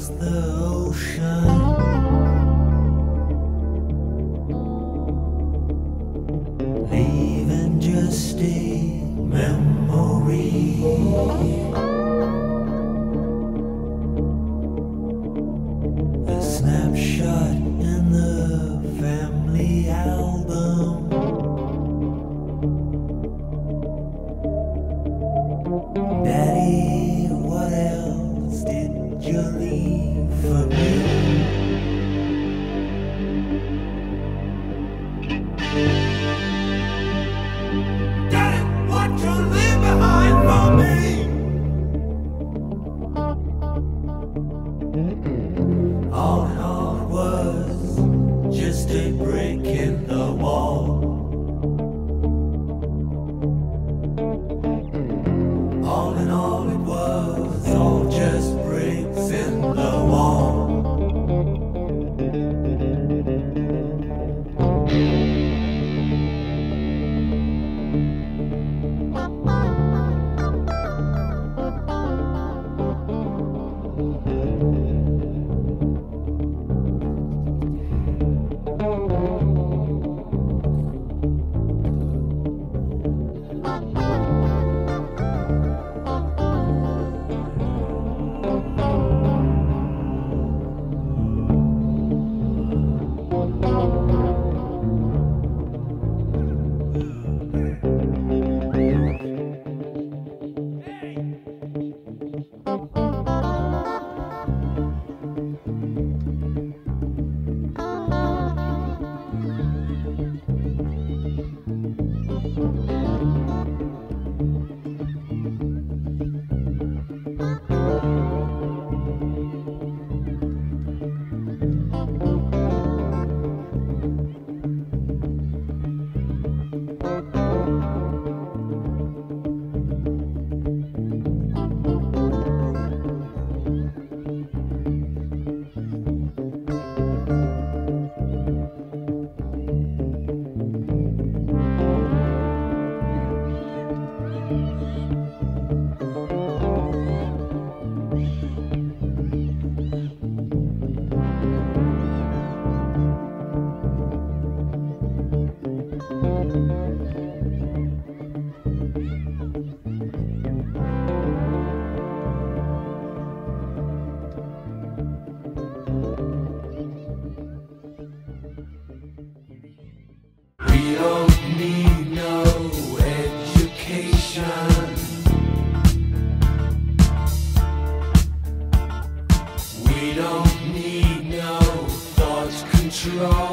Cross the ocean, leaving just a memory. too.